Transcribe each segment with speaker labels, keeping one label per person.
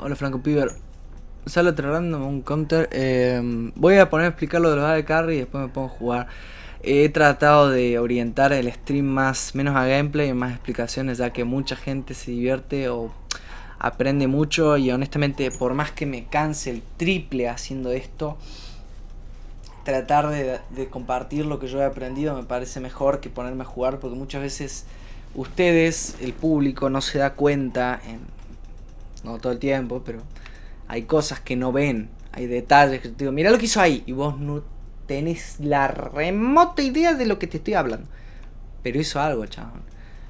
Speaker 1: Hola Franco Piver. Sale random, un counter. Eh, voy a poner a explicar lo de los AD Carry y después me pongo a jugar. He tratado de orientar el stream más menos a gameplay y más explicaciones, ya que mucha gente se divierte o aprende mucho y honestamente por más que me canse el triple haciendo esto, tratar de, de compartir lo que yo he aprendido me parece mejor que ponerme a jugar porque muchas veces ustedes, el público, no se da cuenta, en, todo el tiempo, pero hay cosas que no ven, hay detalles que te digo, mira lo que hizo ahí, y vos no tenés la remota idea de lo que te estoy hablando. Pero hizo algo, chabón.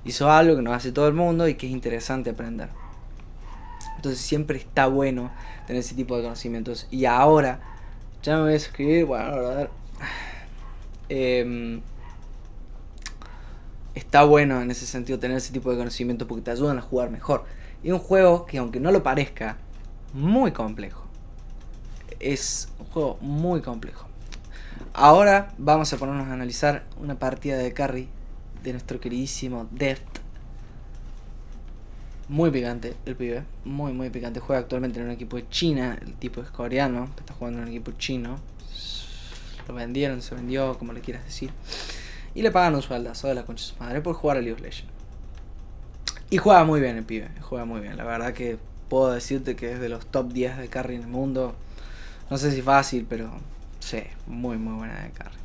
Speaker 1: Hizo algo que no hace todo el mundo y que es interesante aprender. Entonces siempre está bueno tener ese tipo de conocimientos. Y ahora, ya me voy a escribir, bueno, a ver. Eh, está bueno en ese sentido tener ese tipo de conocimiento porque te ayudan a jugar mejor. Y un juego que aunque no lo parezca, muy complejo. Es un juego muy complejo. Ahora vamos a ponernos a analizar una partida de carry de nuestro queridísimo Deft. Muy picante el pibe, muy muy picante. Juega actualmente en un equipo de China, el tipo es coreano, está jugando en un equipo chino. Lo vendieron, se vendió, como le quieras decir. Y le pagan un sueldazo de la concha de su madre por jugar a League of Legends. Y juega muy bien el pibe, juega muy bien. La verdad que puedo decirte que es de los top 10 de carry en el mundo. No sé si fácil, pero sí, muy muy buena de carry.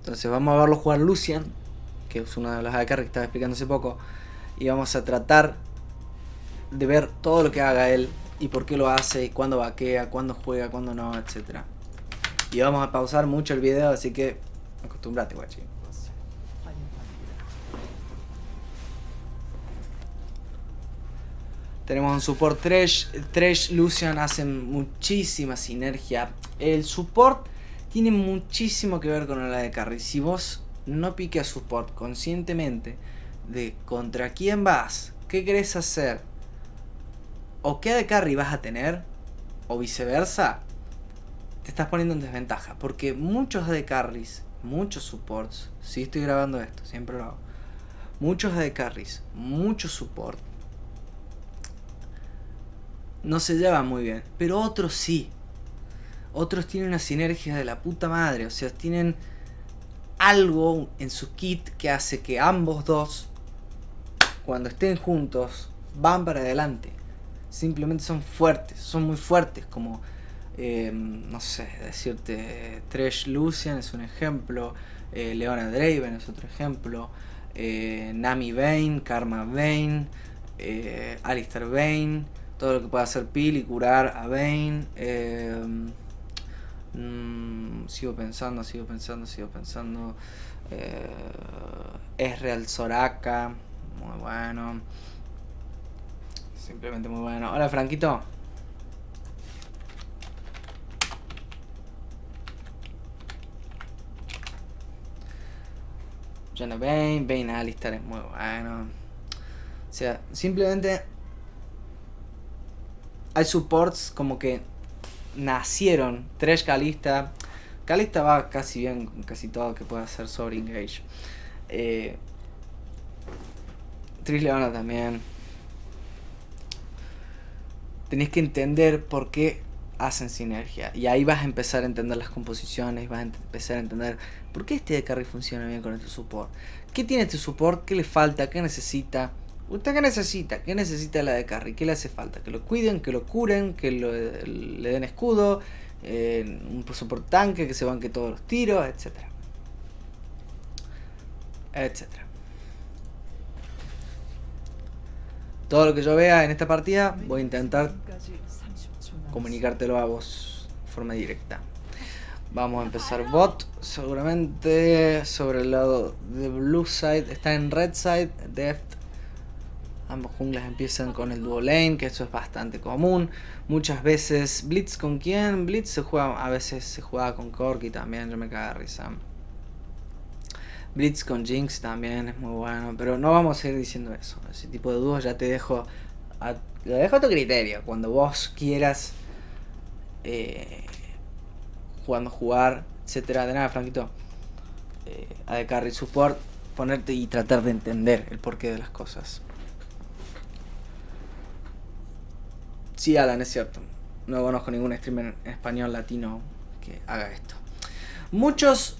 Speaker 1: Entonces vamos a verlo jugar Lucian, que es una de las de carry que estaba explicando hace poco. Y vamos a tratar de ver todo lo que haga él y por qué lo hace, cuándo vaquea, cuándo juega, cuándo no, etcétera. Y vamos a pausar mucho el video, así que acostumbrate, guachi. Tenemos un support Trash. Trash Lucian hacen muchísima sinergia. El support tiene muchísimo que ver con la de carry. Si vos no piques support conscientemente de contra quién vas, qué querés hacer, o qué de carry vas a tener, o viceversa, te estás poniendo en desventaja. Porque muchos de carries, muchos supports, si estoy grabando esto, siempre lo hago. Muchos de carries, muchos support no se llevan muy bien, pero otros sí. Otros tienen una sinergia de la puta madre, o sea, tienen algo en su kit que hace que ambos dos, cuando estén juntos, van para adelante. Simplemente son fuertes, son muy fuertes, como, eh, no sé, decirte, Tresh Lucian es un ejemplo, eh, Leona Draven es otro ejemplo, eh, Nami Vayne, Karma Vayne, eh, Alistair Vayne, todo lo que pueda hacer Pil y curar a Bane. Mmm, sigo pensando, sigo pensando, sigo pensando. Eh, es Real Soraka, muy bueno. Simplemente muy bueno. Hola, Franquito. Jenna Bane, Bane Alistair es muy bueno. O sea, simplemente hay supports como que nacieron. Tres Calista. Calista va casi bien con casi todo que pueda hacer sobre Engage. Eh, Tris Leona también. Tenés que entender por qué hacen sinergia. Y ahí vas a empezar a entender las composiciones, vas a empezar a entender por qué este de carry funciona bien con este support. ¿Qué tiene este support? ¿Qué le falta? ¿Qué necesita? ¿Usted qué necesita? ¿Qué necesita la de carry? ¿Qué le hace falta? Que lo cuiden, que lo curen, que le den escudo, eh, un support tanque, que se banque todos los tiros, etcétera. Etcétera. Todo lo que yo vea en esta partida voy a intentar comunicártelo a vos de forma directa. Vamos a empezar bot, seguramente sobre el lado de blue side, está en red side, deft Ambos junglas empiezan con el duo lane, que eso es bastante común. Muchas veces, Blitz con quién? Blitz se juega, a veces se juega con Corky también, yo me cago de risa. Blitz con Jinx también es muy bueno, pero no vamos a ir diciendo eso. Ese tipo de dúos ya te dejo a, lo dejo a tu criterio. Cuando vos quieras eh, jugando jugar, etcétera. De nada, Franquito. Eh, a de carry support, ponerte y tratar de entender el porqué de las cosas. Sí, Alan, es cierto. No conozco ningún streamer en español latino que haga esto. Muchos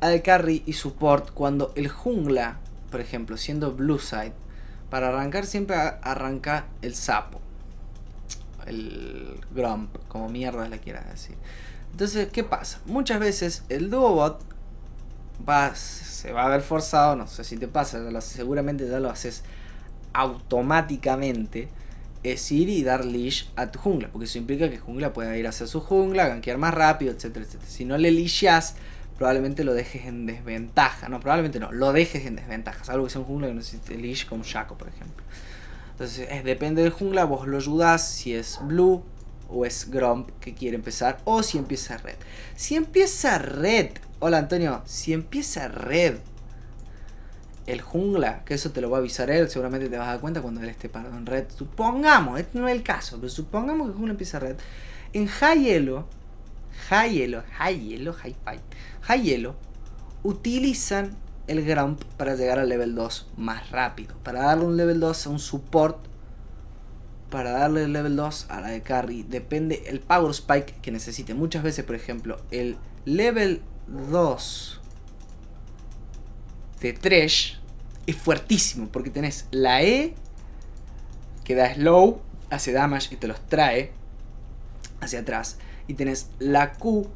Speaker 1: al carry y support cuando el jungla, por ejemplo, siendo blue side, para arrancar siempre arranca el sapo. El grump, como mierda le quieras decir. Entonces, ¿qué pasa? Muchas veces el duobot va, se va a ver forzado, no sé si te pasa, seguramente ya lo haces automáticamente es ir y dar leash a tu jungla, porque eso implica que jungla pueda ir hacia su jungla, gankear más rápido, etcétera, etcétera. Si no le leashas, probablemente lo dejes en desventaja. No, probablemente no, lo dejes en desventaja. Algo que sea un jungla que necesite leash como Shaco, por ejemplo. Entonces, es, depende del jungla, vos lo ayudas si es blue o es Grump que quiere empezar, o si empieza red. Si empieza red, hola Antonio, si empieza red el jungla, que eso te lo va a avisar él, seguramente te vas a dar cuenta cuando él esté parado en red. Supongamos, este no es el caso, pero supongamos que el jungla empieza red. En high hielo, high hielo, high hielo, high fight, high hielo, utilizan el Grump para llegar al level 2 más rápido. Para darle un level 2 a un support, para darle el level 2 a la de carry, depende el power spike que necesite. Muchas veces, por ejemplo, el level 2 de Thresh es fuertísimo porque tenés la E que da slow, hace damage y te los trae hacia atrás. Y tenés la Q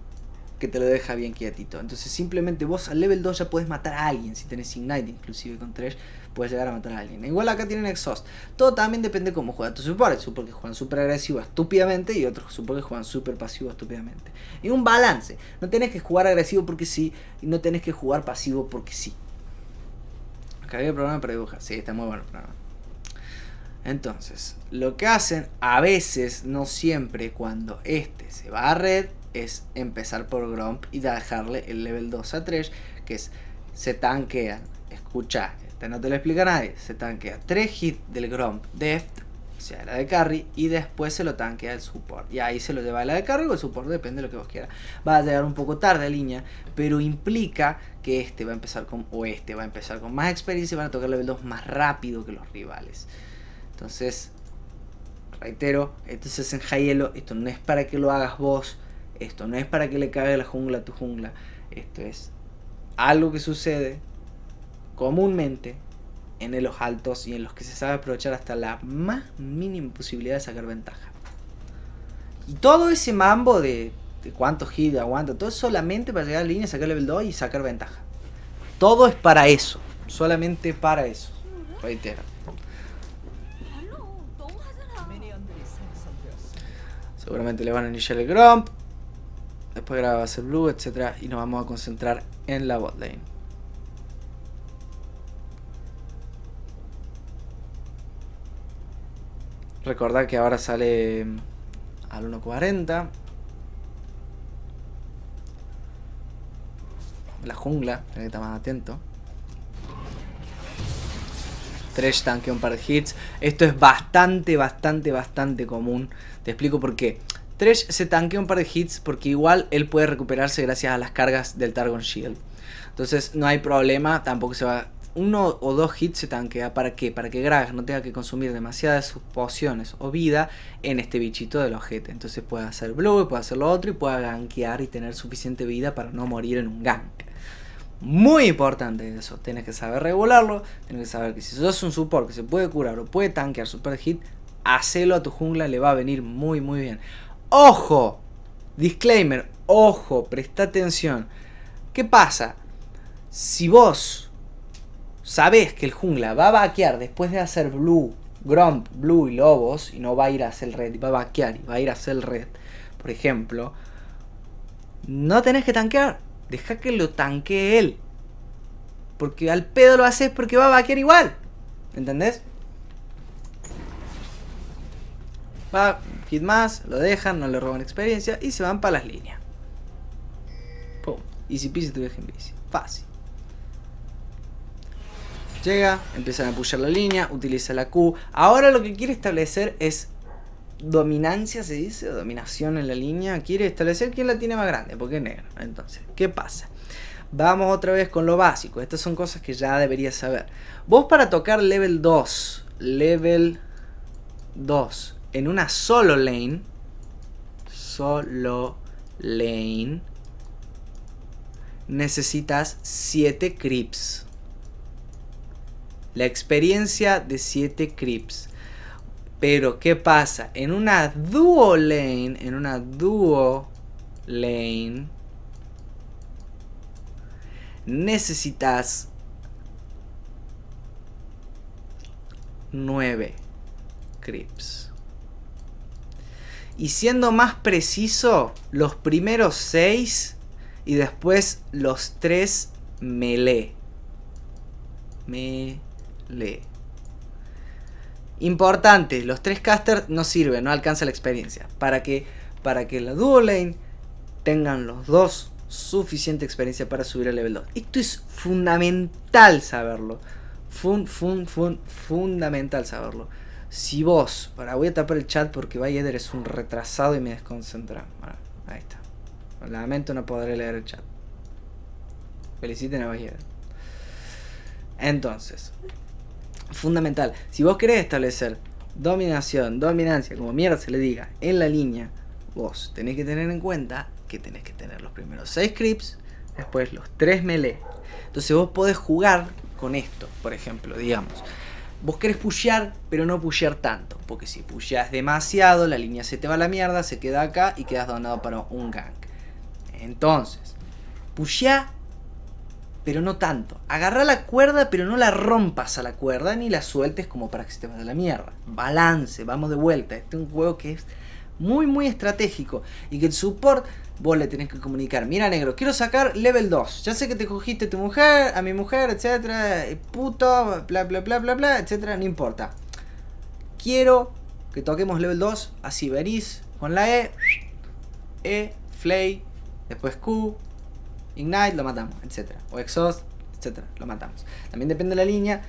Speaker 1: que te lo deja bien quietito. Entonces simplemente vos al level 2 ya puedes matar a alguien. Si tenés Ignite inclusive con Thresh, puedes llegar a matar a alguien. Igual acá tienen Exhaust. Todo también depende de cómo juega tu support. Hay support que juegan súper agresivo estúpidamente y otros support que juegan súper pasivo estúpidamente. Y un balance. No tenés que jugar agresivo porque sí y no tenés que jugar pasivo porque sí. Cargué el programa para dibujar. Sí, está muy bueno el programa. Entonces, lo que hacen a veces, no siempre, cuando este se va a red, es empezar por Grump y dejarle el level 2 a 3, que es se tanquea. Escucha, este no te lo explica nadie. Se tanquea 3 hits del Grump Deft sea la de carry, y después se lo tanquea el support. Y ahí se lo lleva la de carry o el support, depende de lo que vos quieras. Va a llegar un poco tarde a línea, pero implica que este va a empezar con, o este va a empezar con más experiencia y van a tocar level 2 más rápido que los rivales. Entonces, reitero, esto es en high elo, esto no es para que lo hagas vos, esto no es para que le cague la jungla a tu jungla, esto es algo que sucede comúnmente en los altos y en los que se sabe aprovechar hasta la más mínima posibilidad de sacar ventaja. Y todo ese mambo de cuántos hits aguanta, todo es solamente para llegar a la línea, sacar level 2 y sacar ventaja. Todo es para eso, solamente para eso. Reitero. Seguramente le van a iniciar el Grump. Después va a ser Blue, etc. Y nos vamos a concentrar en la bot lane. Recordad que ahora sale al 1.40. La jungla, hay que estar más atento. Tres tanque un par de hits. Esto es bastante, bastante, bastante común. Te explico por qué. Thresh se tanquea un par de hits porque igual él puede recuperarse gracias a las cargas del Targon Shield. Entonces no hay problema, tampoco se va uno o dos hits se tanquea. ¿Para qué? Para que Gragas no tenga que consumir demasiadas sus pociones o vida en este bichito del ojete. Entonces puede hacer blue, puede hacer lo otro y pueda gankear y tener suficiente vida para no morir en un gank. Muy importante eso, tienes que saber regularlo, tienes que saber que si sos un support que se puede curar o puede tanquear super hit, hacelo a tu jungla, le va a venir muy muy bien. ¡Ojo! Disclaimer, ojo, presta atención. ¿Qué pasa? Si vos sabes que el jungla va a vaquear después de hacer blue, grump, blue y lobos, y no va a ir a hacer red, y va a vaquear y va a ir a hacer red, por ejemplo, no tenés que tanquear, deja que lo tanquee él. Porque al pedo lo haces porque va a vaquear igual. ¿Entendés? Va, hit más, lo dejan, no le roban experiencia y se van para las líneas. Pum. Easy peasy tu viaje en bici. Fácil. Llega, empiezan a apoyar la línea, utiliza la Q. Ahora lo que quiere establecer es dominancia, se dice, dominación en la línea. Quiere establecer quién la tiene más grande, porque es negro. Entonces, ¿qué pasa? Vamos otra vez con lo básico. Estas son cosas que ya deberías saber. Vos para tocar level 2, level 2 en una solo lane, solo lane, necesitas 7 creeps. La experiencia de 7 creeps. Pero, ¿qué pasa? En una duo lane, en una duo lane, necesitas 9 creeps. Y siendo más preciso, los primeros 6 y después los 3 melee. Melee. Importante, los 3 casters no sirven, no alcanza la experiencia. Para que, para que la dual lane tengan los dos suficiente experiencia para subir al level 2. Esto es fundamental saberlo. Fun, fun, fun, fundamental saberlo. Si vos, para voy a tapar el chat porque Bayer es un retrasado y me desconcentra. ahí está. Lamento no podré leer el chat. Feliciten a Bayer. Entonces, fundamental. Si vos querés establecer dominación, dominancia, como mierda se le diga, en la línea, vos tenés que tener en cuenta que tenés que tener los primeros 6 creeps, después los 3 melee. Entonces vos podés jugar con esto, por ejemplo, digamos. Vos querés pushear, pero no pushear tanto. Porque si pusheas demasiado, la línea se te va a la mierda, se queda acá y quedas donado para un gank. Entonces, pushea, pero no tanto. Agarra la cuerda, pero no la rompas a la cuerda ni la sueltes como para que se te vaya la mierda. Balance, vamos de vuelta. Este es un juego que es muy, muy estratégico. Y que el support vos le tenés que comunicar, mira negro, quiero sacar level 2. Ya sé que te cogiste a tu mujer, a mi mujer, etcétera, eh, puto, bla bla bla bla bla, etcétera, no importa. Quiero que toquemos level 2, así verís, con la E, E, Flay, después Q, Ignite, lo matamos, etcétera. O Exhaust, etcétera, lo matamos. También depende de la línea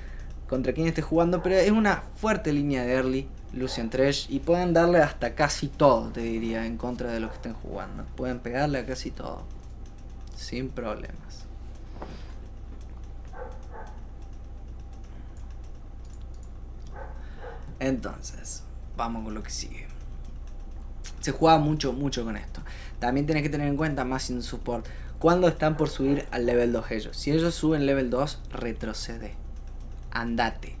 Speaker 1: contra quién esté jugando, pero es una fuerte línea de early Lucian Tresh y pueden darle hasta casi todo, te diría, en contra de los que estén jugando. Pueden pegarle a casi todo, sin problemas. Entonces, vamos con lo que sigue. Se juega mucho, mucho con esto. También tienes que tener en cuenta, más sin support, cuando están por subir al level 2 ellos. Si ellos suben level 2, retrocede. Andate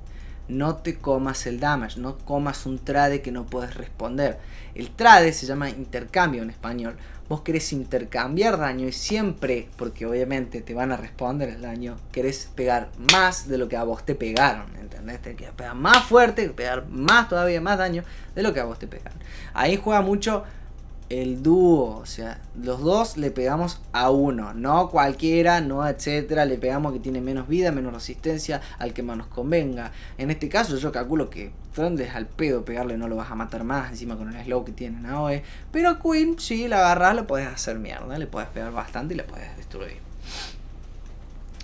Speaker 1: no te comas el damage, no comas un trade que no puedes responder. El trade se llama intercambio en español. Vos querés intercambiar daño y siempre, porque obviamente te van a responder el daño, querés pegar más de lo que a vos te pegaron, ¿entendés? Te quieres pegar más fuerte, pegar más todavía más daño de lo que a vos te pegaron. Ahí juega mucho el dúo, o sea, los dos le pegamos a uno, no cualquiera, no etcétera, le pegamos que tiene menos vida, menos resistencia, al que más nos convenga. En este caso yo calculo que es al pedo pegarle no lo vas a matar más, encima con el slow que tiene Naoe. Pero Queen, si la agarras, lo puedes hacer mierda, le puedes pegar bastante y le puedes destruir.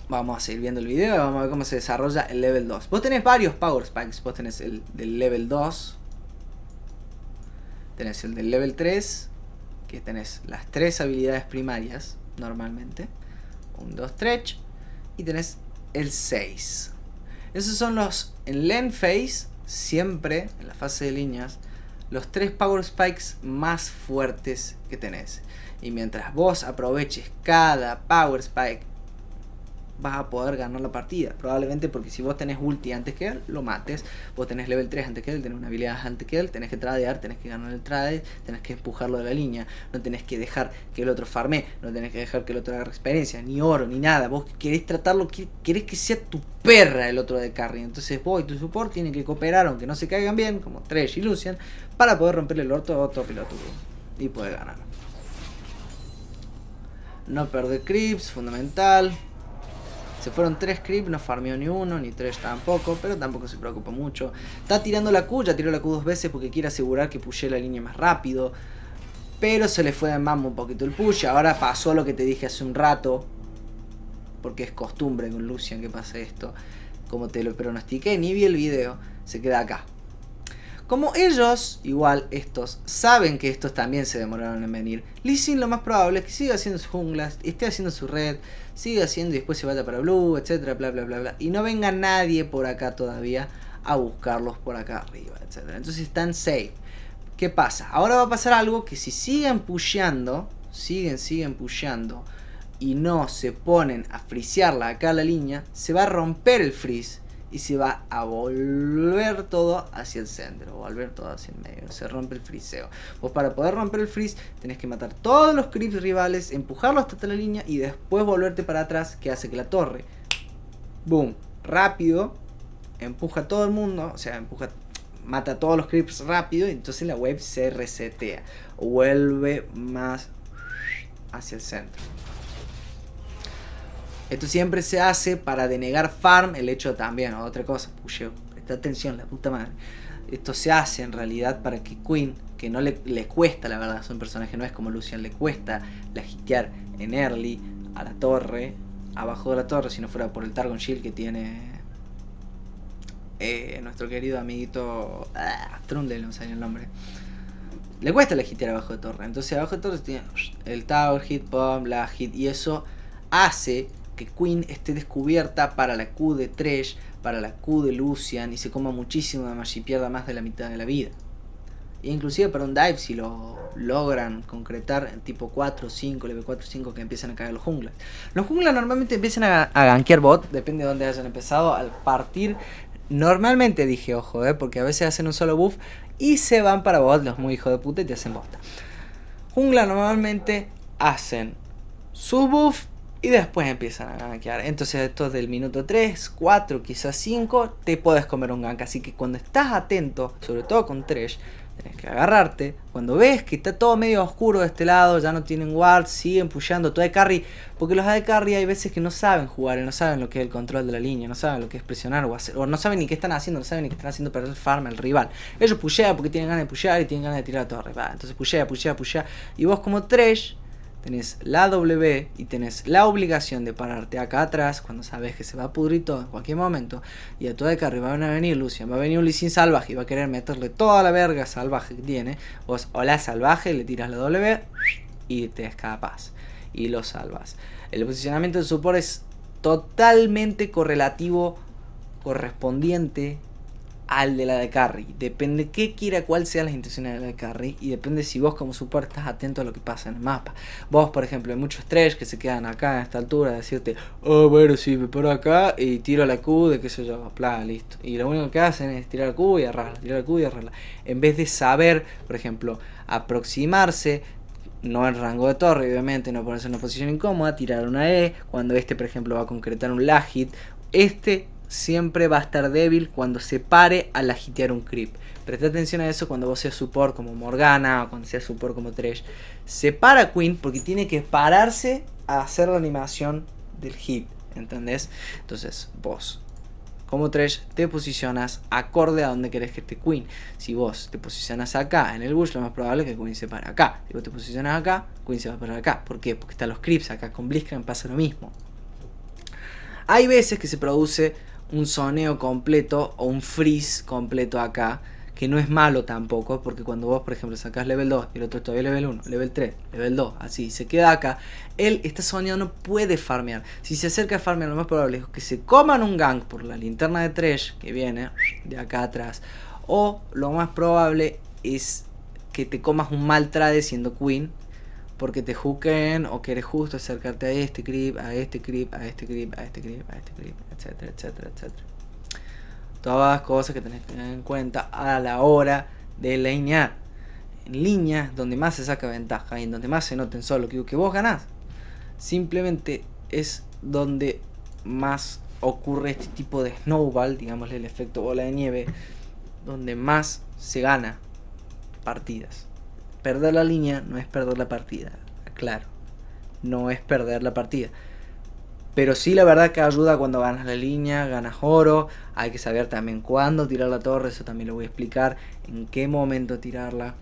Speaker 1: Vamos a seguir viendo el video, vamos a ver cómo se desarrolla el level 2. Vos tenés varios power spikes, vos tenés el del level 2, tenés el del level 3, que tenés las tres habilidades primarias, normalmente. Un 2 stretch. Y tenés el 6. Esos son los, en lane phase, siempre, en la fase de líneas, los tres power spikes más fuertes que tenés. Y mientras vos aproveches cada power spike vas a poder ganar la partida. Probablemente porque si vos tenés ulti antes que él, lo mates. Vos tenés level 3 antes que él, tenés una habilidad antes que él, tenés que tradear, tenés que ganar el trade, tenés que empujarlo de la línea. No tenés que dejar que el otro farme, no tenés que dejar que el otro haga experiencia, ni oro, ni nada. Vos querés tratarlo, querés que sea tu perra el otro de carry. Entonces vos y tu support tienen que cooperar, aunque no se caigan bien, como Tresh y Lucian, para poder romperle el orto a otro piloto y poder ganar. No perder creeps, fundamental. Se fueron tres creeps, no farmeó ni uno, ni tres tampoco, pero tampoco se preocupa mucho. Está tirando la Q, ya tiró la Q dos veces porque quiere asegurar que pushé la línea más rápido. Pero se le fue de mambo un poquito el push. Ahora pasó lo que te dije hace un rato. Porque es costumbre con Lucian que pase esto. Como te lo pronostiqué, ni vi el video. Se queda acá. Como ellos, igual estos, saben que estos también se demoraron en venir, Lee lo más probable es que siga haciendo su junglas, esté haciendo su red, siga haciendo y después se vaya para Blue, etcétera, bla bla bla bla. Y no venga nadie por acá todavía a buscarlos por acá arriba, etcétera. Entonces están safe. ¿Qué pasa? Ahora va a pasar algo que si siguen pusheando, siguen, siguen pusheando y no se ponen a frisearla acá la línea, se va a romper el freeze y se va a volver todo hacia el centro, volver todo hacia el medio, se rompe el friseo. Vos para poder romper el freeze tenés que matar todos los creeps rivales, empujarlos hasta la línea y después volverte para atrás que hace que la torre, boom, rápido, empuja a todo el mundo, o sea, empuja mata a todos los creeps rápido y entonces la web se resetea, vuelve más hacia el centro. Esto siempre se hace para denegar farm, el hecho también, otra cosa, pusheo, presta atención, la puta madre. Esto se hace en realidad para que Queen, que no le, le cuesta, la verdad, son personaje no es como Lucian, le cuesta la hitear en early a la torre, abajo de la torre, si no fuera por el Targon Shield que tiene eh, nuestro querido amiguito ah, Trundle, no sé el nombre. Le cuesta la hitear abajo de torre. Entonces abajo de torre tiene el Tower Hit, Bomb, la Hit. Y eso hace que Queen esté descubierta para la Q de Tresh, para la Q de Lucian y se coma muchísimo damage y pierda más de la mitad de la vida. E inclusive para un dive si lo logran concretar en tipo 4, 5, level 4, 5 que empiezan a caer los junglas. Los junglas normalmente empiezan a, a gankear bot, depende de dónde hayan empezado, al partir. Normalmente dije, ojo, eh, porque a veces hacen un solo buff y se van para bot, los muy hijos de puta y te hacen bosta. Jungla normalmente hacen su buff y después empiezan a gankear. Entonces, esto del minuto 3, 4, quizás 5, te puedes comer un gank. Así que cuando estás atento, sobre todo con Trash, Tienes que agarrarte. Cuando ves que está todo medio oscuro de este lado, ya no tienen wards, siguen pushando todo de carry. Porque los de carry hay veces que no saben jugar, no saben lo que es el control de la línea, no saben lo que es presionar o hacer, o no saben ni qué están haciendo, no saben ni qué están haciendo perder el farm al rival. Ellos pushean porque tienen ganas de pushear y tienen ganas de tirar la torre. entonces pushea, pushea, pushea. Y vos como trash tenés la W y tenés la obligación de pararte acá atrás cuando sabes que se va a pudrir todo en cualquier momento. Y a toda de carry va a venir Lucian, va a venir un Lee salvaje y va a querer meterle toda la verga salvaje que tiene. Vos o la salvaje, le tiras la W y te escapas y lo salvas. El posicionamiento del support es totalmente correlativo, correspondiente al de la de carry. Depende qué quiera, cuál sean las intenciones de la de carry. Y depende si vos como support estás atento a lo que pasa en el mapa. Vos, por ejemplo, hay muchos trash que se quedan acá a esta altura. Decirte, oh, bueno, si me paro acá y tiro la Q de qué sé yo, bla, listo. Y lo único que hacen es tirar la Q y agarrarla, tirar la Q y agarrarla. En vez de saber, por ejemplo, aproximarse, no en rango de torre, obviamente, no ponerse en una posición incómoda, tirar una E, cuando este, por ejemplo, va a concretar un lag hit, este siempre va a estar débil cuando se pare al agitear un creep. Presta atención a eso cuando vos seas support como Morgana o cuando seas support como Thresh. Se para Queen porque tiene que pararse a hacer la animación del hit. ¿Entendés? Entonces vos como Thresh te posicionas acorde a donde querés que esté Queen. Si vos te posicionas acá en el bush, lo más probable es que Queen se pare acá. Si vos te posicionas acá, Queen se va a parar acá. ¿Por qué? Porque están los creeps acá. Con Blitzcrank pasa lo mismo. Hay veces que se produce un soneo completo o un freeze completo acá, que no es malo tampoco, porque cuando vos, por ejemplo, sacás level 2 y el otro todavía level 1, level 3, level 2, así, se queda acá, él está soñado, no puede farmear. Si se acerca a farmear, lo más probable es que se coman un gank por la linterna de Trash que viene de acá atrás, o lo más probable es que te comas un mal trade siendo Queen porque te juquen o quieres justo acercarte a este creep, a este creep, a este creep, a este creep, a este creep, etcétera, etcétera, etcétera. Todas las cosas que tenés que tener en cuenta a la hora de linear. En línea donde más se saca ventaja y en donde más se noten solo que, que vos ganás. Simplemente es donde más ocurre este tipo de snowball, digámosle el efecto bola de nieve, donde más se gana partidas perder la línea no es perder la partida, claro, no es perder la partida. Pero sí la verdad que ayuda cuando ganas la línea, ganas oro, hay que saber también cuándo tirar la torre, eso también lo voy a explicar, en qué momento tirarla.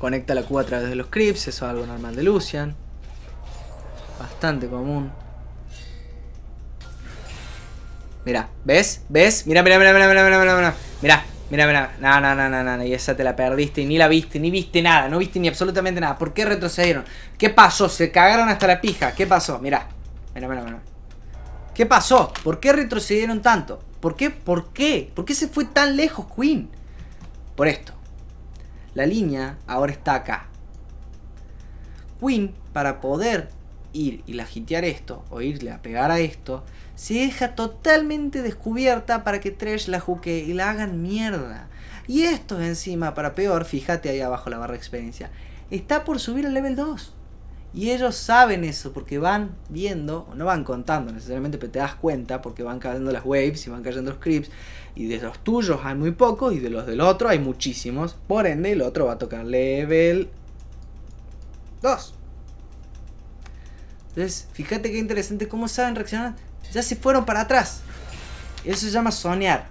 Speaker 1: Conecta la Q a través de los creeps, eso es algo normal de Lucian. Bastante común. Mira, ¿ves? ¿Ves? Mira, mira, mira, mira, mira, mira, mira, mira. Mira, Mira, no, no, no, no, no, y esa te la perdiste, ni la viste, ni viste nada, no viste ni absolutamente nada. ¿Por qué retrocedieron? ¿Qué pasó? Se cagaron hasta la pija. ¿Qué pasó? Mira, mira, mira, mira. ¿Qué pasó? ¿Por qué retrocedieron tanto? ¿Por qué? ¿Por qué? ¿Por qué se fue tan lejos Queen? Por esto. La línea ahora está acá. Queen, para poder ir y la hitear esto, o irle a pegar a esto, se deja totalmente descubierta para que Tresh la juque y la hagan mierda. Y esto encima, para peor, fíjate ahí abajo la barra de experiencia, está por subir al level 2. Y ellos saben eso porque van viendo, no van contando necesariamente, pero te das cuenta porque van cayendo las waves y van cayendo los creeps. Y de los tuyos hay muy pocos y de los del otro hay muchísimos. Por ende, el otro va a tocar level 2. Entonces, fíjate qué interesante cómo saben reaccionar. Ya se fueron para atrás. Eso se llama soñar.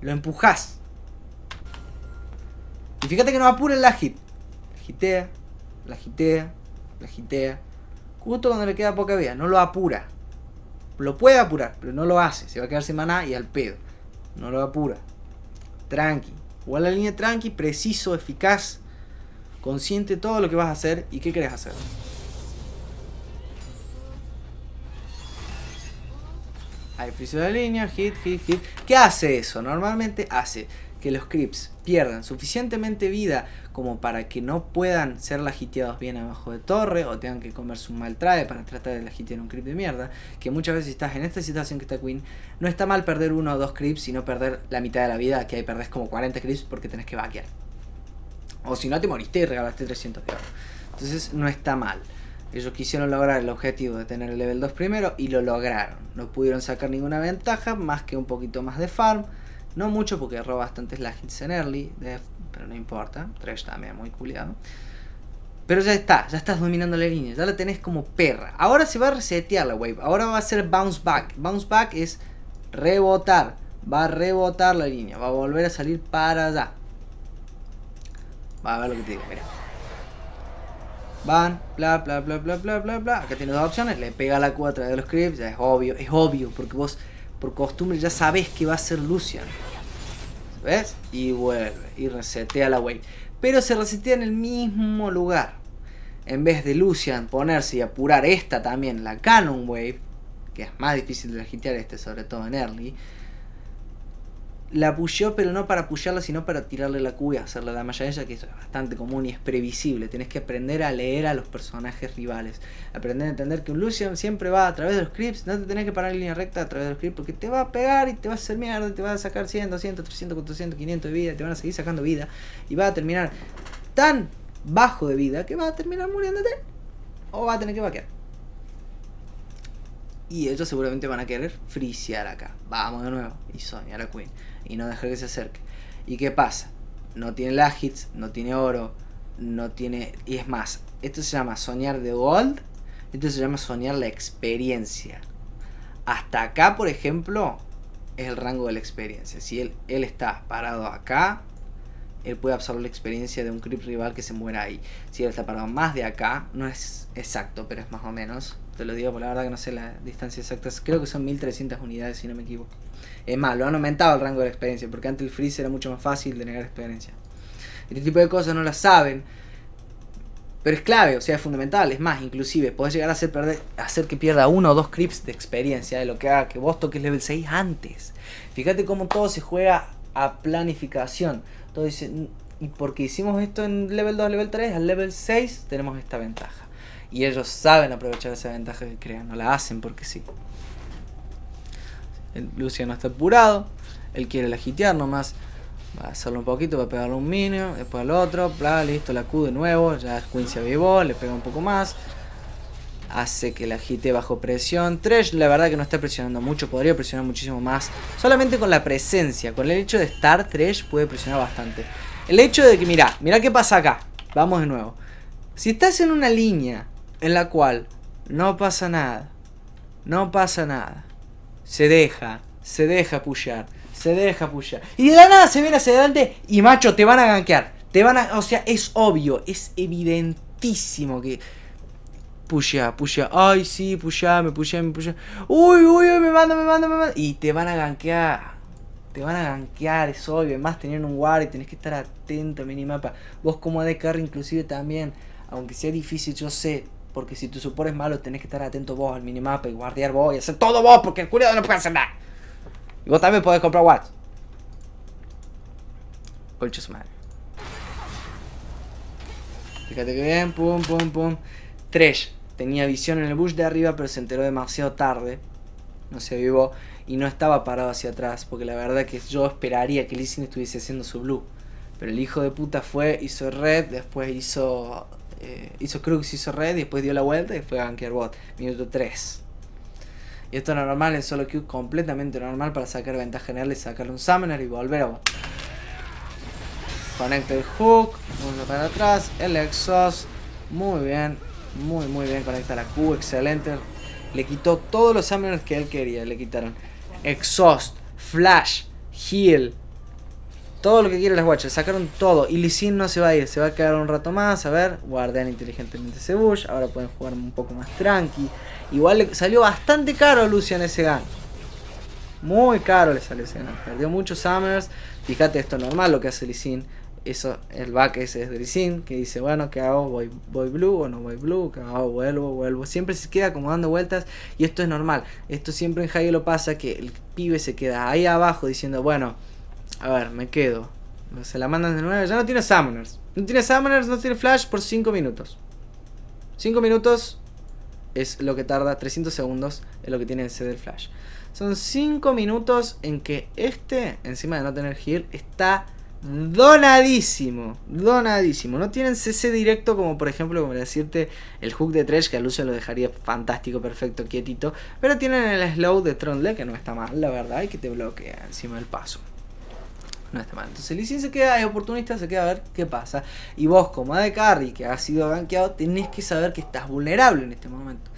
Speaker 1: Lo empujas. Y fíjate que no apura la hit. La hitea, la hitea, la hitea. Justo cuando le queda poca vida. No lo apura. Lo puede apurar, pero no lo hace. Se va a quedar sin maná y al pedo. No lo apura. Tranqui. Igual la línea tranqui, preciso, eficaz. Consciente de todo lo que vas a hacer y qué querés hacer. Ahí friso la línea, hit, hit, hit. ¿Qué hace eso? Normalmente hace que los creeps pierdan suficientemente vida como para que no puedan ser lagiteados bien abajo de torre o tengan que comerse un mal trae para tratar de lagitear un creep de mierda. Que muchas veces estás en esta situación que está Queen, no está mal perder uno o dos creeps, sino perder la mitad de la vida, que ahí perdés como 40 creeps porque tenés que vaquear. O si no te moriste y regalaste 300 de oro. Entonces no está mal. Ellos quisieron lograr el objetivo de tener el level 2 primero y lo lograron. No pudieron sacar ninguna ventaja más que un poquito más de farm. No mucho porque roba bastantes la hits en early, pero no importa. Trash también muy culiado. Pero ya está, ya estás dominando la línea, ya la tenés como perra. Ahora se va a resetear la wave, ahora va a ser bounce back. Bounce back es rebotar, va a rebotar la línea, va a volver a salir para allá. Va a ver lo que te digo, mira. Van, bla, bla, bla, bla, bla, bla, bla. Acá tienes dos opciones. Le pega la Q a través de los creeps. Ya es obvio, es obvio. Porque vos, por costumbre, ya sabés que va a ser Lucian. ¿Ves? Y vuelve. Y resetea la wave. Pero se resetea en el mismo lugar. En vez de Lucian ponerse y apurar esta también, la Canon Wave, que es más difícil de agitear este, sobre todo en early la pusheó, pero no para pushearla, sino para tirarle la y hacerle la malla a ella, que es bastante común y es previsible. Tienes que aprender a leer a los personajes rivales. Aprender a entender que un Lucian siempre va a través de los creeps, no te tenés que parar en línea recta a través de los creeps, porque te va a pegar y te va a hacer mierda, te va a sacar 100, 200, 300, 400, 500 de vida, te van a seguir sacando vida y va a terminar tan bajo de vida que va a terminar muriéndote o va a tener que vaquear. Y ellos seguramente van a querer frisear acá. Vamos de nuevo. Y soñar a Queen y no dejar que se acerque. ¿Y qué pasa? No tiene la hits, no tiene oro, no tiene... Y es más, esto se llama soñar de gold, esto se llama soñar la experiencia. Hasta acá, por ejemplo, es el rango de la experiencia. Si él, él está parado acá, él puede absorber la experiencia de un creep rival que se muera ahí. Si él está parado más de acá, no es exacto, pero es más o menos. Te lo digo, por la verdad que no sé la distancia exacta. Creo que son 1300 unidades, si no me equivoco. Es más, lo han aumentado el rango de la experiencia, porque antes el freeze era mucho más fácil de negar experiencia. Este tipo de cosas no las saben, pero es clave, o sea, es fundamental. Es más, inclusive, podés llegar a hacer, perder, hacer que pierda uno o dos creeps de experiencia, de lo que haga que vos toques level 6 antes. Fíjate cómo todo se juega a planificación. Todo dice, y porque hicimos esto en level 2, level 3, al level 6 tenemos esta ventaja. Y ellos saben aprovechar esa ventaja que crean, no la hacen porque sí. Luciano está apurado, él quiere la hitear nomás. Va a hacerlo un poquito, va a pegarle un minion, después al otro, bla, listo, la Q de nuevo, ya Queen se avivó, le pega un poco más. Hace que la hite bajo presión. Tresh la verdad que no está presionando mucho, podría presionar muchísimo más. Solamente con la presencia, con el hecho de estar, Tresh puede presionar bastante. El hecho de que, mira, mira qué pasa acá. Vamos de nuevo. Si estás en una línea en la cual no pasa nada, no pasa nada, se deja, se deja pushear, se deja pushear. Y de la nada se viene hacia adelante y macho, te van a gankear. Te van a, o sea, es obvio, es evidentísimo que pushea, pushea, ay sí, pushea, me pushea, me pushea. Uy, uy, uy, me manda, me manda, me manda. Y te van a gankear. Te van a gankear, es obvio. Además teniendo un war y tenés que estar atento minimapa. Vos como AD carry inclusive también. Aunque sea difícil, yo sé, porque si tu support es malo, tenés que estar atento vos al minimapa y guardiar vos y hacer todo vos, porque el culiado no puede hacer nada. Y vos también podés comprar watts. Concha su madre. Fíjate que bien, pum, pum, pum. Tresh tenía visión en el bush de arriba, pero se enteró demasiado tarde. No se avivó y no estaba parado hacia atrás, porque la verdad que yo esperaría que Lee estuviese haciendo su blue. Pero el hijo de puta fue, hizo red, después hizo. Eh, hizo Crux, hizo red, y después dio la vuelta y fue a gankear bot. Minuto 3. Y esto es normal en solo queue, completamente normal para sacar ventaja general y sacarle un summoner y volver a. Conecta el hook, uno para atrás, el exhaust, muy bien, muy muy bien, conecta la Q, excelente. Le quitó todos los summoners que él quería, le quitaron exhaust, flash, heal, todo lo que quiere las watchers, sacaron todo. Y Sin no se va a ir, se va a quedar un rato más. A ver, guardan inteligentemente ese bush. Ahora pueden jugar un poco más tranqui. Igual le salió bastante caro a Lucian ese gun. Muy caro le salió ese gun. Perdió muchos summers. Fíjate, esto es normal lo que hace Sin. Eso, el back ese es de Sin, que dice, bueno, ¿qué hago? ¿Voy, voy blue o no voy blue? ¿Qué hago? Vuelvo, vuelvo. Siempre se queda como dando vueltas y esto es normal. Esto siempre en High lo pasa, que el pibe se queda ahí abajo diciendo, bueno, a ver, me quedo. Se la mandan de nuevo. Ya no tiene summoners. No tiene summoners, no tiene flash por 5 minutos. 5 minutos es lo que tarda. 300 segundos es lo que tiene ese del flash. Son 5 minutos en que este, encima de no tener heal, está donadísimo. Donadísimo. No tienen CC directo como por ejemplo, como decirte, el hook de Tresh, que a Lucio lo dejaría fantástico, perfecto, quietito. Pero tienen el slow de Trondle, que no está mal, la verdad, y que te bloquea encima del paso Entonces Lee se queda, es oportunista, se queda a ver qué pasa. Y vos, como de carry, que has sido gankeado, tenés que saber que estás vulnerable en este momento.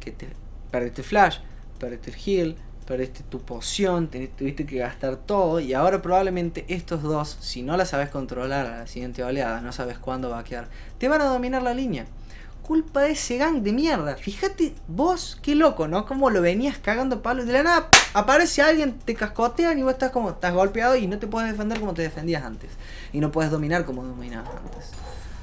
Speaker 1: Que te perdiste flash, perdiste el heal, perdiste tu poción, tuviste que gastar todo. Y ahora probablemente estos dos, si no la sabes controlar a la siguiente oleada, no sabes cuándo va a quedar, te van a dominar la línea culpa de ese gang de mierda. Fíjate vos, qué loco, ¿no? Como lo venías cagando palos. De la nada aparece alguien, te cascotean y vos estás como, estás golpeado y no te puedes defender como te defendías antes. Y no puedes dominar como dominabas antes.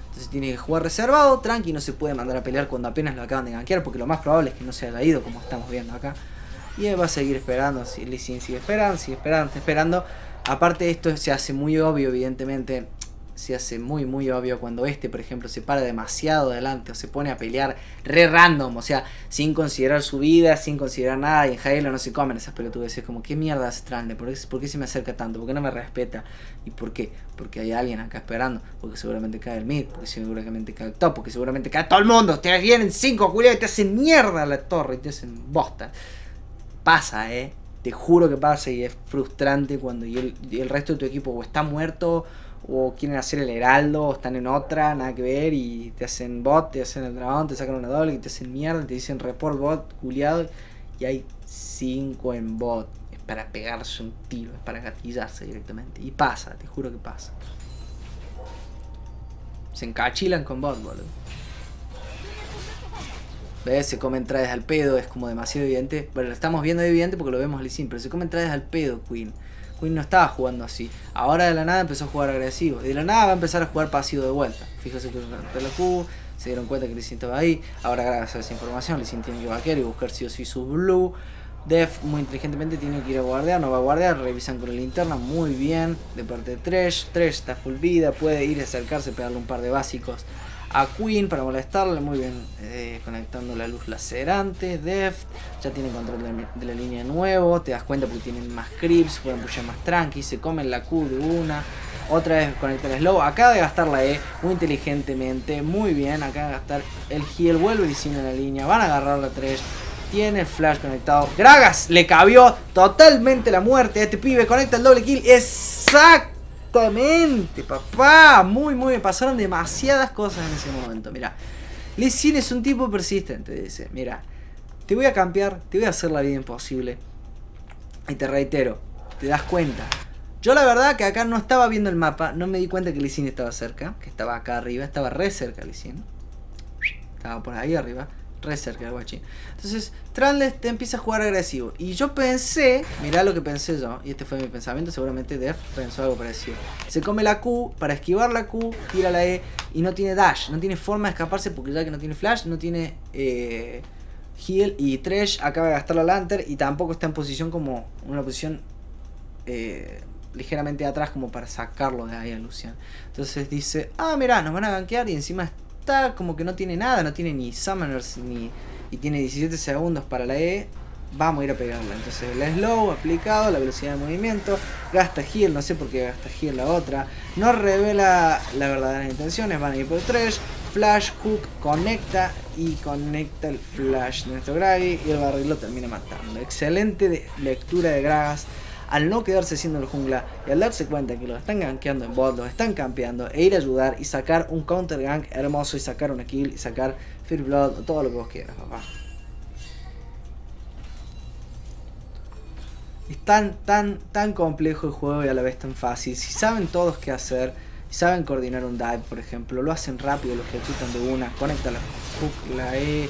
Speaker 1: Entonces tiene que jugar reservado, tranqui, no se puede mandar a pelear cuando apenas lo acaban de gankear, porque lo más probable es que no se haya ido, como estamos viendo acá. Y él va a seguir esperando, si sigue esperando, sigue esperando, esperando. Aparte esto se hace muy obvio, evidentemente, se hace muy muy obvio cuando este, por ejemplo, se para demasiado adelante o se pone a pelear re random, o sea, sin considerar su vida, sin considerar nada, y en Halo no se comen esas pelotudes, es como, ¿qué mierda hace Trande? ¿Por qué, ¿Por qué se me acerca tanto? ¿Por qué no me respeta? ¿Y por qué? Porque hay alguien acá esperando, porque seguramente cae el mid, porque seguramente cae el top, porque seguramente cae todo el mundo, te vienen cinco culiados y te hacen mierda la torre y te hacen bosta. Pasa, eh. Te juro que pasa y es frustrante cuando y el, el resto de tu equipo o está muerto o quieren hacer el heraldo, o están en otra, nada que ver, y te hacen bot, te hacen el dragón, te sacan una doble, y te hacen mierda, te dicen report bot, culiado, y hay 5 en bot. Es para pegarse un tiro, es para gatillarse directamente. Y pasa, te juro que pasa. Se encachilan con bot, boludo. ¿Ves? Se comen trajes al pedo, es como demasiado evidente. Bueno, lo estamos viendo evidente porque lo vemos al pero se comen trajes al pedo, Queen. Queen no estaba jugando así. Ahora de la nada empezó a jugar agresivo. De la nada va a empezar a jugar pasivo de vuelta. Fíjese que la Q, se dieron cuenta que Lissin estaba ahí. Ahora gracias a esa información, Lissin tiene que vaquear y buscar si o sí su blue. Def muy inteligentemente tiene que ir a guardiar, no va a guardiar, revisan con la linterna, muy bien, de parte de Tresh, Tresh está full vida, puede ir a acercarse, pegarle un par de básicos a Queen para molestarle, muy bien eh, conectando la luz lacerante, Deft, ya tiene control de, la línea nuevo, te das cuenta porque tienen más creeps, pueden pushar más tranqui, se comen la Q de una, otra vez conectar el slow, acaba de gastar la E muy inteligentemente, muy bien, acaba de gastar el heal, vuelve diciendo en la línea, van a agarrar la 3, tiene flash conectado, Gragas le cabió totalmente la muerte a este pibe, conecta el doble kill, exacto Exactamente, papá. Muy, muy bien. Pasaron demasiadas cosas en ese momento. Mira, Lee Sin es un tipo persistente. Dice, mira, te voy a cambiar, te voy a hacer la vida imposible. Y te reitero, te das cuenta. Yo la verdad que acá no estaba viendo el mapa, no me di cuenta que Lee Sin estaba cerca, que estaba acá arriba, estaba re cerca Lee Sin. Estaba por ahí arriba re cerca del guachín. Entonces, Tranles te empieza a jugar agresivo. Y yo pensé, mirá lo que pensé yo, y este fue mi pensamiento, seguramente Def pensó algo parecido. Se come la Q, para esquivar la Q, tira la E, y no tiene dash, no tiene forma de escaparse porque ya que no tiene flash, no tiene eh, heal, y Tresh acaba de gastar la Lantern, y tampoco está en posición como una posición... Eh, ligeramente atrás como para sacarlo de ahí a Lucian. Entonces dice, ah, mirá, nos van a gankear y encima como que no tiene nada, no tiene ni summoners ni y tiene 17 segundos para la E, vamos a ir a pegarla. Entonces la slow aplicado, la velocidad de movimiento, gasta heal, no sé por qué gasta heal la otra, no revela las verdaderas intenciones, van a ir por 3, flash, hook, conecta y conecta el flash de nuestro Gragi y el barril lo termina matando. Excelente lectura de Gragas. Al no quedarse siendo el jungla y al darse cuenta que lo están gankeando en bot, lo están campeando e ir a ayudar y sacar un counter gank hermoso y sacar una kill y sacar Fear Blood, todo lo que vos quieras, papá. Es tan, tan, tan complejo el juego y a la vez tan fácil. Si saben todos qué hacer, si saben coordinar un dive, por ejemplo, lo hacen rápido, lo ejecutan de una, conecta la la E,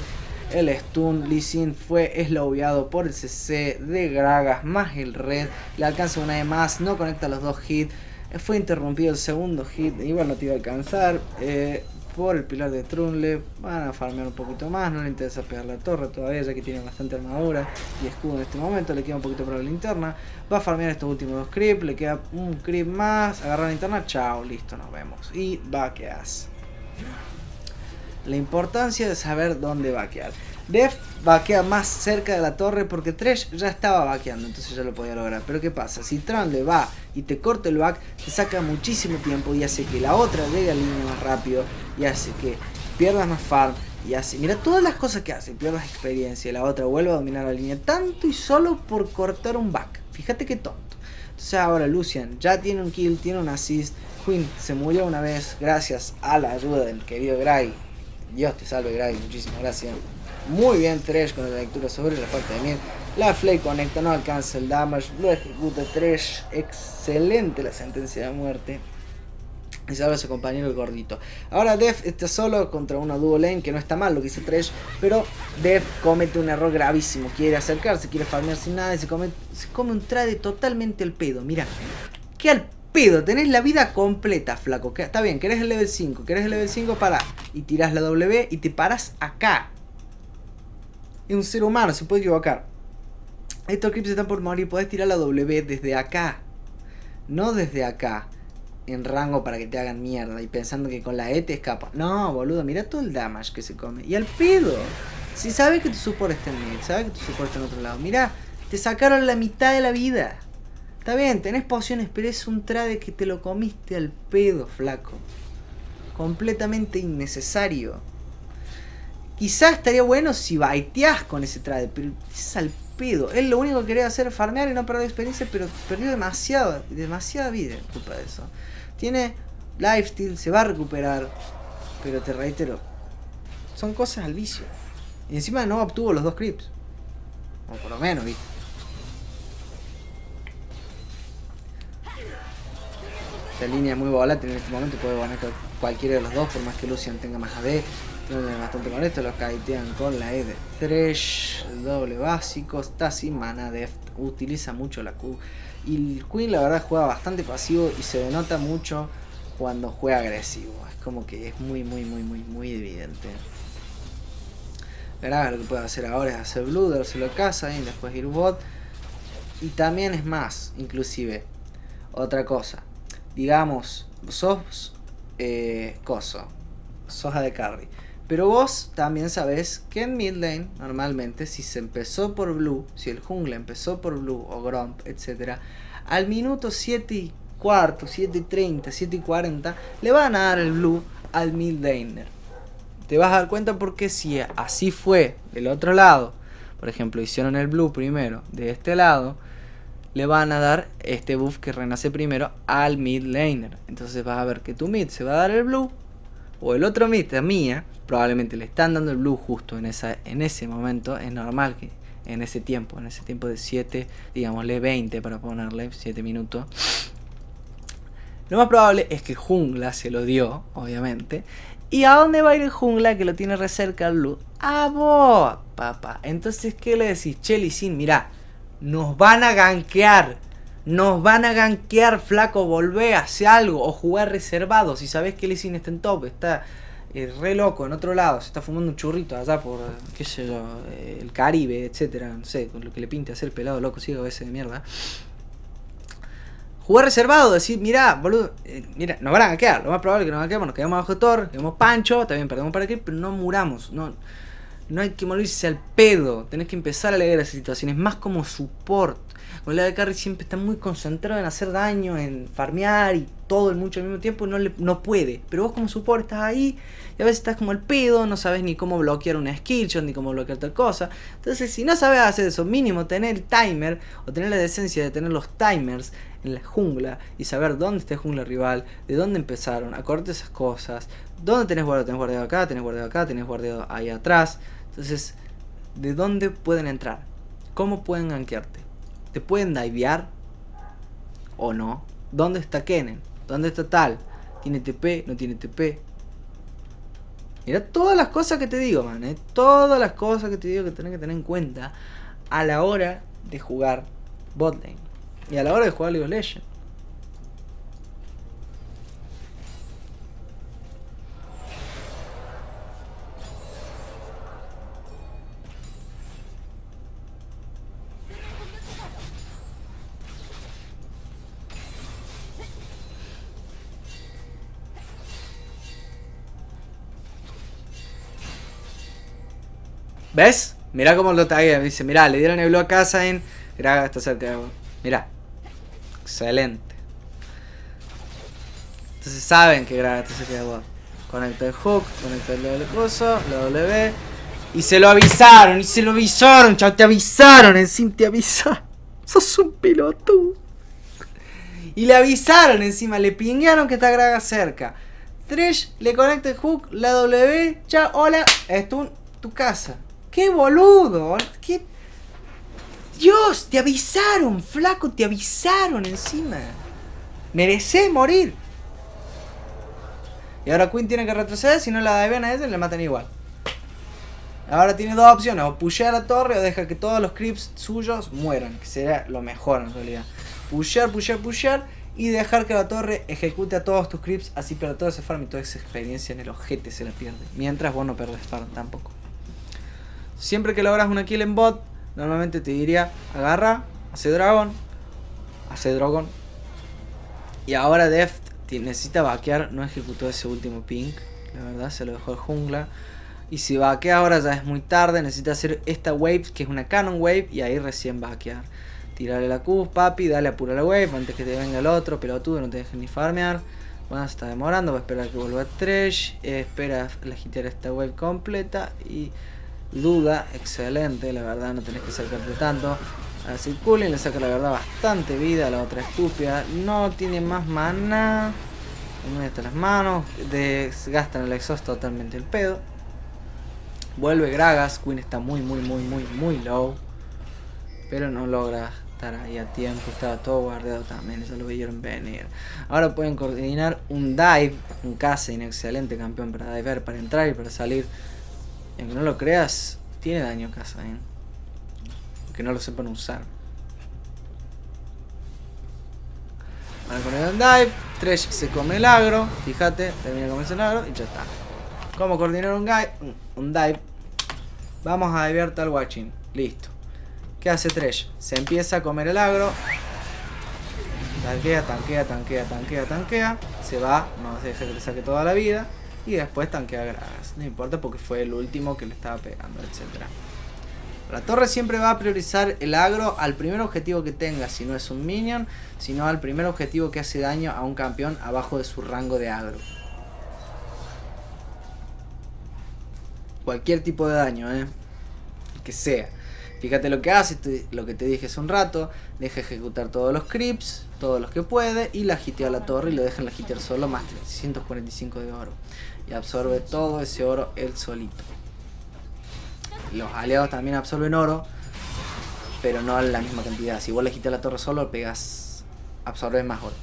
Speaker 1: el stun, Lee fue slowbeado por el CC de Gragas más el red, le alcanza una E más, no conecta los dos hits, fue interrumpido el segundo hit, igual no te iba a alcanzar. Eh, por el pilar de Trunle. Van a farmear un poquito más. No le interesa pegar la torre todavía, ya que tiene bastante armadura y escudo en este momento. Le queda un poquito para la linterna. Va a farmear estos últimos dos creep. Le queda un creep más. Agarrar la linterna. Chao, listo, nos vemos. Y vaqueas. La importancia de saber dónde vaquear. Def vaquea más cerca de la torre porque Tresh ya estaba vaqueando, entonces ya lo podía lograr. Pero ¿qué pasa? Si Tron le va y te corta el back, te saca muchísimo tiempo y hace que la otra llegue al línea más rápido y hace que pierdas más farm y hace... Mira todas las cosas que hace, pierdas experiencia y la otra vuelve a dominar la línea tanto y solo por cortar un back. Fíjate qué tonto. Entonces ahora Lucian ya tiene un kill, tiene un assist. Queen se murió una vez gracias a la ayuda del querido Gray. Dios te salve Gray, muchísimas gracias. Muy bien Thresh con la lectura sobre la parte de miel. La Flay conecta, no alcanza el damage, lo ejecuta Thresh. Excelente la sentencia de muerte. Y salva a su compañero el gordito. Ahora Def está solo contra una duo lane, que no está mal lo que hizo Thresh. Pero Def comete un error gravísimo. Quiere acercarse, quiere farmear sin nada y se come, se come un trade totalmente al pedo. Mira, que al pedo, tenés la vida completa, flaco. Está bien, querés el level 5, querés el level 5, para y tirás la W y te paras acá es un ser humano, se puede equivocar. Estos clips están por morir, podés tirar la W desde acá. No desde acá. En rango para que te hagan mierda. Y pensando que con la E te escapa. No, boludo, mira todo el damage que se come. Y al pedo. Si sabes que tu support está en mid, sabes que tu support está en otro lado. Mira, te sacaron la mitad de la vida. Está bien, tenés pociones, pero es un trade que te lo comiste al pedo, flaco. Completamente innecesario. Quizás estaría bueno si baiteás con ese trade, pero es al pedo. Él lo único que quería hacer es farmear y no perder experiencia, pero perdió demasiado, demasiada vida culpa de eso. Tiene lifesteal, se va a recuperar, pero te reitero, son cosas al vicio. Y encima no obtuvo los dos creeps. O por lo menos, ¿viste? Esta línea es muy volátil en este momento, puede ganar cualquiera de los dos, por más que Lucian tenga más AD bastante molesto, los kaitean con la E de Thresh, doble básico, está sin mana, Deft, utiliza mucho la Q. Y el Queen la verdad juega bastante pasivo y se denota mucho cuando juega agresivo. Es como que es muy, muy, muy, muy, muy evidente. Verá, lo que puede hacer ahora es hacer Blue, se lo casa y después ir bot. Y también es más, inclusive, otra cosa. Digamos, sos eh, coso, soja de carry pero vos también sabés que en mid lane, normalmente, si se empezó por blue, si el jungla empezó por blue o gromp, etc., al minuto 7 y cuarto, 7 y 30, 7 y 40, le van a dar el blue al mid laner. Te vas a dar cuenta porque si así fue del otro lado, por ejemplo, hicieron el blue primero de este lado, le van a dar este buff que renace primero al mid laner. Entonces vas a ver que tu mid se va a dar el blue o el otro mid, la mía, probablemente le están dando el blue justo en, esa, en ese momento, es normal que en ese tiempo, en ese tiempo de 7, digámosle 20 para ponerle 7 minutos. Lo más probable es que el jungla se lo dio, obviamente. ¿Y a dónde va a ir el jungla que lo tiene recerca el blue? A vos, papá. Entonces, ¿qué le decís? Chelly Sin, mirá, nos van a gankear. Nos van a gankear, flaco, volvé, hace algo. O jugar reservado. Si sabes que Sin está en top, está eh, re loco en otro lado, se está fumando un churrito allá por, qué sé yo, eh, el Caribe, etcétera, no sé, con lo que le pinte hacer el pelado loco ciego ese de mierda. jugar reservado, decir, mira, boludo, eh, mira, nos van a quedar, lo más probable es que nos quedemos, nos quedamos abajo de Thor, quedamos Pancho, también perdemos para aquí, pero no muramos, no, no hay que morirse al pedo, tenés que empezar a leer las situaciones, más como support. Con de carry siempre está muy concentrado en hacer daño, en farmear y todo el mucho al mismo tiempo, no, le, no puede. Pero vos como support estás ahí y a veces estás como el pedo, no sabes ni cómo bloquear una skill ni cómo bloquear tal cosa. Entonces, si no sabes hacer eso, mínimo tener el timer o tener la decencia de tener los timers en la jungla y saber dónde está el jungla rival, de dónde empezaron, acorde esas cosas, dónde tenés guardado, tenés guardado acá, tenés guardado acá, tenés guardado ahí atrás. Entonces, ¿de dónde pueden entrar? ¿Cómo pueden gankearte? ¿Te pueden divear? ¿O no? ¿Dónde está Kennen? ¿Dónde está tal? ¿Tiene TP? ¿No tiene TP? Mira todas las cosas que te digo, man. ¿eh? Todas las cosas que te digo que tenés que tener en cuenta a la hora de jugar botlane. Y a la hora de jugar League of Legends. ¿Ves? Mirá cómo lo taguea. Dice, mirá, le dieron el blue a casa en... Graga está de Mirá. Excelente. Entonces saben que Graga está cerca de Conecta el hook, conecta el coso, la W. Y se lo avisaron, y se lo avisaron, chao, te avisaron, encima te avisaron. Sos un piloto. Y le avisaron encima, le pinguearon que está Graga cerca. Trish le conecta el hook, la W, chao, hola, es tu casa. ¡Qué boludo! ¡Qué... Dios, te avisaron, flaco, te avisaron encima. Mereces morir. Y ahora Queen tiene que retroceder, si no la deben a ella le matan igual. Ahora tiene dos opciones, o pushear la torre o deja que todos los creeps suyos mueran, que sería lo mejor en realidad. Pushear, pushear, pushear y dejar que la torre ejecute a todos tus creeps, así pero todo ese farm y toda esa experiencia en el ojete se la pierde. Mientras vos no perdés farm tampoco. Siempre que logras una kill en bot, normalmente te diría, agarra, hace dragón, hace dragón. Y ahora Deft necesita vaquear, no ejecutó ese último ping, la verdad, se lo dejó el jungla. Y si vaquea ahora ya es muy tarde, necesita hacer esta wave, que es una canon wave, y ahí recién vaquear. Tirarle la Q, papi, dale apura la wave antes que te venga el otro, pelotudo, no te dejes ni farmear. Bueno, se está demorando, va a esperar que vuelva Trash, espera la esta wave completa y Duda, excelente, la verdad no tenés que acercarte tanto. Así Cooling le saca la verdad bastante vida la otra estúpida. No tiene más. No está las manos. Desgastan el exhaust totalmente el pedo. Vuelve Gragas. Queen está muy, muy, muy, muy, muy low. Pero no logra estar ahí a tiempo. Estaba todo guardado también. Eso lo vieron venir. Ahora pueden coordinar un dive. Un un excelente campeón para diver, para entrar y para salir aunque no lo creas, tiene daño casa, ¿eh? Aunque no lo sepan usar. Van a poner un dive. Tresh se come el agro. Fíjate, termina de comerse el agro y ya está. ¿Cómo coordinar un, un dive? Vamos a diver tal watching. Listo. ¿Qué hace Tresh? Se empieza a comer el agro. Tanquea, tanquea, tanquea, tanquea, tanquea. Se va, no deja que le saque toda la vida y después tanquea Gragas. No importa porque fue el último que le estaba pegando, etc. La torre siempre va a priorizar el agro al primer objetivo que tenga, si no es un minion, sino al primer objetivo que hace daño a un campeón abajo de su rango de agro. Cualquier tipo de daño, ¿eh? que sea. Fíjate lo que hace, lo que te dije hace un rato. Deja ejecutar todos los creeps, todos los que puede. Y la a la torre y lo deja en la hitear solo más 345 de oro y absorbe todo ese oro él solito. Los aliados también absorben oro, pero no en la misma cantidad. Si vos le quitas la torre solo, pegas, absorbes más oro.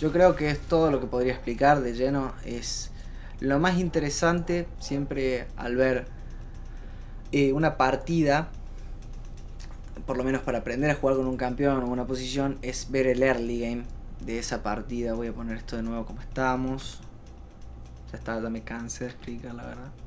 Speaker 1: Yo creo que es todo lo que podría explicar de lleno. Es lo más interesante siempre al ver eh, una partida, por lo menos para aprender a jugar con un campeón o una posición, es ver el early game de esa partida. Voy a poner esto de nuevo como estamos. Ya está, ya me cansé de explicar la verdad.